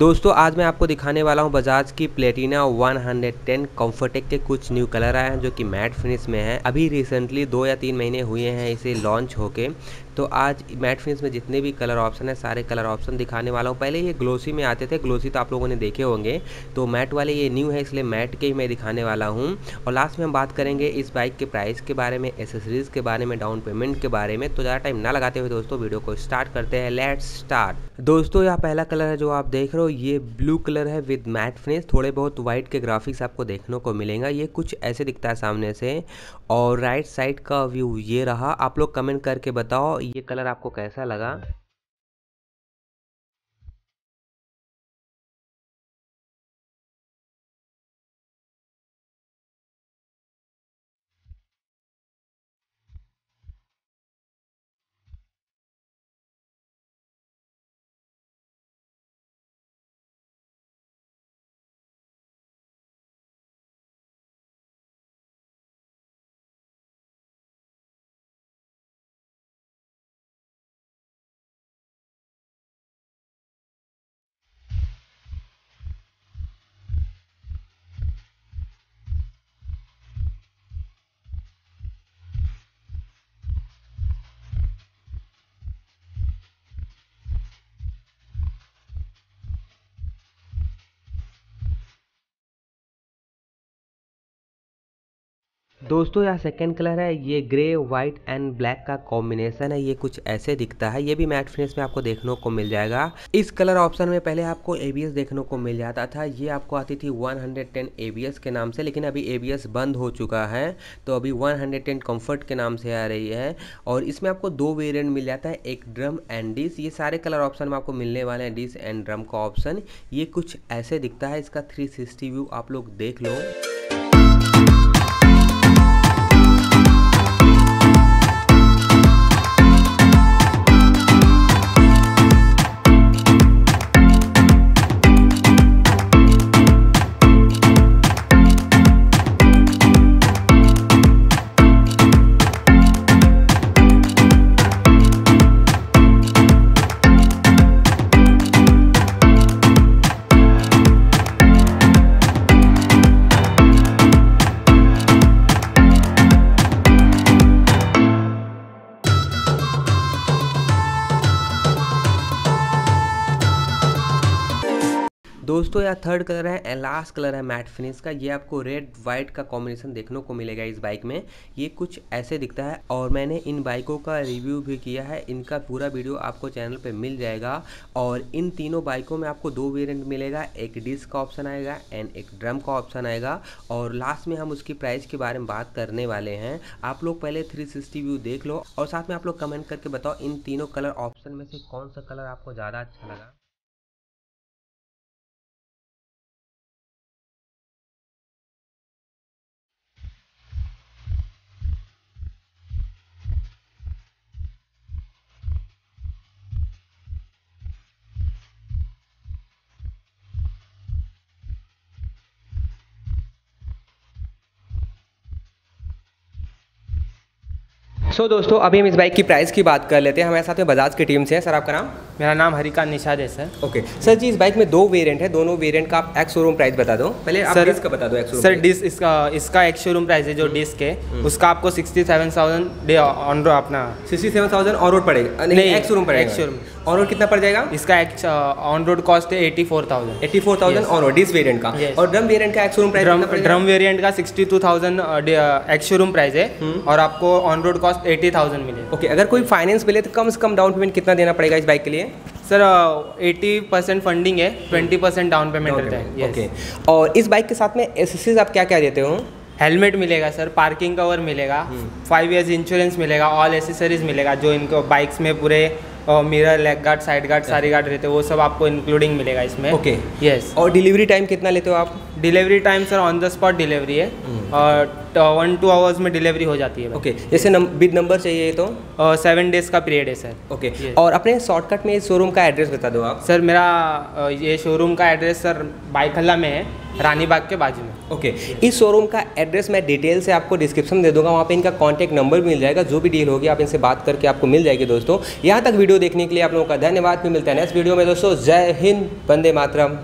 दोस्तों, आज मैं आपको दिखाने वाला हूँ बजाज की प्लेटिना 110 कम्फर्टेक के कुछ न्यू कलर आए हैं जो कि मैट फिनिश में है। अभी रिसेंटली दो या तीन महीने हुए हैं इसे लॉन्च होके। तो आज मैट फिनिश में जितने भी कलर ऑप्शन है, सारे कलर ऑप्शन दिखाने वाला हूँ। पहले ये ग्लोसी में आते थे ग्लोसी तो आप लोगों ने देखे होंगे। तो मैट वाले ये न्यू है, इसलिए मैट के ही मैं दिखाने वाला हूँ। और लास्ट में हम बात करेंगे इस बाइक के प्राइस के बारे में एसेसरीज़ के बारे में डाउन पेमेंट के बारे में। तो ज़्यादा टाइम ना लगाते हुए दोस्तों वीडियो को स्टार्ट करते हैं। लेट स्टार्ट दोस्तों, यह पहला कलर है जो आप देख रहे हो ये ब्लू कलर है विद मैट फिनिश थोड़े बहुत वाइट के ग्राफिक्स आपको देखने को मिलेगा। ये कुछ ऐसे दिखता है सामने से। और राइट साइड का व्यू ये रहा। आप लोग कमेंट करके बताओ, ये कलर आपको कैसा लगा? दोस्तों, यह सेकेंड कलर है, ये ग्रे वाइट एंड ब्लैक का कॉम्बिनेशन है। ये कुछ ऐसे दिखता है। ये भी मैट फिनिश में आपको देखने को मिल जाएगा। इस कलर ऑप्शन में पहले आपको एबीएस देखने को मिल जाता था। ये आपको आती थी 110 एबीएस के नाम से, लेकिन अभी एबीएस बंद हो चुका है। तो अभी 110 कंफर्ट के नाम से आ रही है। और इसमें आपको दो वेरियंट मिल जाता है, एक ड्रम एंड डिस ये सारे कलर ऑप्शन में आपको मिलने वाले हैं डिस एंड ड्रम का ऑप्शन ये कुछ ऐसे दिखता है, इसका थ्री व्यू आप लोग देख लो। दोस्तों, यह थर्ड कलर है एंड लास्ट कलर है मैट फिनिश का। ये आपको रेड वाइट का कॉम्बिनेशन देखने को मिलेगा इस बाइक में। ये कुछ ऐसे दिखता है और मैंने इन बाइकों का रिव्यू भी किया है। इनका पूरा वीडियो आपको चैनल पे मिल जाएगा और इन तीनों बाइकों में आपको दो वेरियंट मिलेगा। एक डिस्क का ऑप्शन आएगा एंड एक ड्रम का ऑप्शन आएगा और लास्ट में हम उसकी प्राइस के बारे में बात करने वाले हैं। आप लोग पहले थ्री व्यू देख लो और साथ में आप लोग कमेंट करके बताओ इन तीनों कलर ऑप्शन में से कौन सा कलर आपको ज़्यादा अच्छा लगा। सो so, दोस्तों अभी हम इस बाइक की प्राइस की बात कर लेते हैं। हमारे साथ में बजाज की टीम से है। सर आपका नाम? मेरा नाम हरिका निषाद है सर। ओके सर जी इस बाइक में दो वेरिएंट है। दोनों वेरिएंट का आप एक्स शोरूम प्राइस बता दो। पहले आप सर डिस्क का बता दो एक्स सर डिस्क इसका इसका एक शोरूम प्राइस है जो डिस्क हम्म। है। उसका आपको sixty seven thousand on road अपना। Sixty seven thousand on road पड़ेगा नहीं एक्स शोरूम पड़ेगा। एक्स शोरूम ऑन रोड कितना पड़ जाएगा? इसका ऑन रोड कॉस्ट है eighty four thousand eighty four thousand on road disc variant का और ड्रम वेरियंट का ex showroom price drum variant का sixty two thousand ex showroom price है। हम्म। और आपको on road cost eighty thousand मिले ओके अगर कोई फाइनेंस मिले तो कम से कम डाउन पेमेंट कितना देना पड़ेगा इस बाइक के लिए? सर एटी परसेंट फंडिंग है ट्वेंटी परसेंट डाउन पेमेंट रहता है ओके और इस बाइक के साथ में एसेसरीज आप क्या क्या देते हो? हेलमेट मिलेगा सर पार्किंग कवर मिलेगा फाइव इयर्स इंश्योरेंस मिलेगा ऑल एसेसरीज मिलेगा जो इनको बाइक्स में पूरे mirror leg guard side guard sari guard रहते हैं वो सब आपको इंक्लूडिंग मिलेगा इसमें। Okay okay. Yes yes. और डिलीवरी टाइम कितना लेते हो आप? Delivery time sir on the spot delivery है। और वन टू आवर्स में डिलीवरी हो जाती है ओके okay. जैसे विद नंबर चाहिए तो? सेवन डेज़ का पीरियड है सर ओके okay. Yes. और अपने शॉर्टकट में इस शोरूम का एड्रेस बता दो आप। सर मेरा ये शोरूम का एड्रेस सर बाइखल्ला में है रानी बाग के बाजू में। Okay okay. इस शोरूम का एड्रेस मैं डिटेल से आपको डिस्क्रिप्शन दे दूँगा, वहाँ पे इनका कॉन्टैक्ट नंबर मिल जाएगा, जो भी डील होगी आप इनसे बात करके आपको मिल जाएगी दोस्तों यहाँ तक वीडियो देखने के लिए आप लोगों का धन्यवाद भी मिलता है नेक्स्ट वीडियो में दोस्तों जय हिंद बंदे मातरम